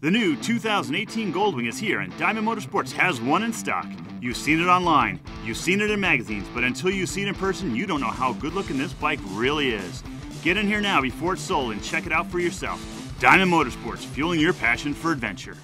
The new 2018 Gold Wing is here, and Diamond Motor Sports has one in stock. You've seen it online, you've seen it in magazines, but until you see it in person, you don't know how good looking this bike really is. Get in here now before it's sold and check it out for yourself. Diamond Motor Sports, fueling your passion for adventure.